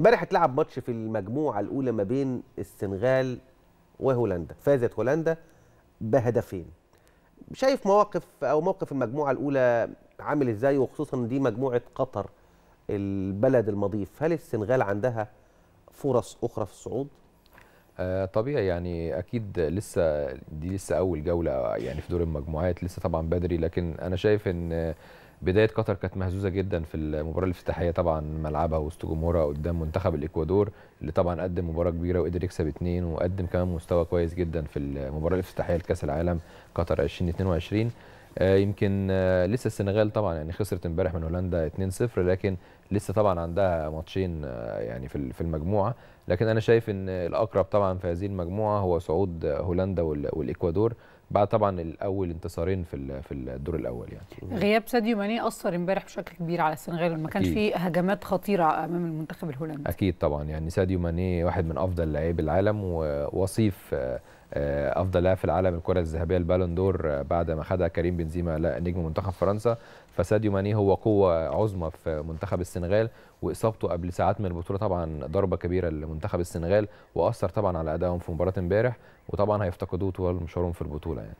امبارح اتلعب ماتش في المجموعة الأولى ما بين السنغال وهولندا فازت هولندا بهدفين. شايف مواقف أو موقف المجموعة الأولى عامل إزاي؟ وخصوصا دي مجموعة قطر البلد المضيف. هل السنغال عندها فرص أخرى في الصعود؟ آه، طبيعي. يعني أكيد لسه دي لسه أول جولة يعني في دور المجموعات لسه طبعا بدري. لكن أنا شايف إن بداية قطر كانت مهزوزة جدا في المباراة الافتتاحية طبعا ملعبها وسط جمهورها قدام منتخب الإكوادور اللي طبعا قدم مباراة كبيرة وقدر يكسب اتنين وقدم كمان مستوى كويس جدا في المباراة الافتتاحية لكأس العالم قطر 2022 آه، يمكن آه، لسه السنغال طبعا يعني خسرت امبارح من هولندا 2-0 لكن لسه طبعا عندها ماتشين آه، يعني في في المجموعة. لكن أنا شايف إن الأقرب طبعا في هذه المجموعة هو صعود هولندا والإكوادور بعد طبعا الأول انتصارين في في الدور الأول يعني. غياب ساديو ماني أثر امبارح بشكل كبير على السنغال ما كانش فيه هجمات خطيرة أمام المنتخب الهولندي. أكيد طبعا يعني ساديو ماني واحد من أفضل لاعبي العالم ووصيف أفضل لاعب في العالم الكرة الذهبية البالون دور بعد ما خدها كريم بنزيما نجم منتخب فرنسا. فساديو ماني هو قوة عظمى في منتخب السنغال وإصابته قبل ساعات من البطولة طبعا ضربة كبيرة لمنتخب السنغال وأثر طبعا على أدائهم في مباراة امبارح وطبعا هيفتقدوه طوال مشوارهم في البطولة يعني.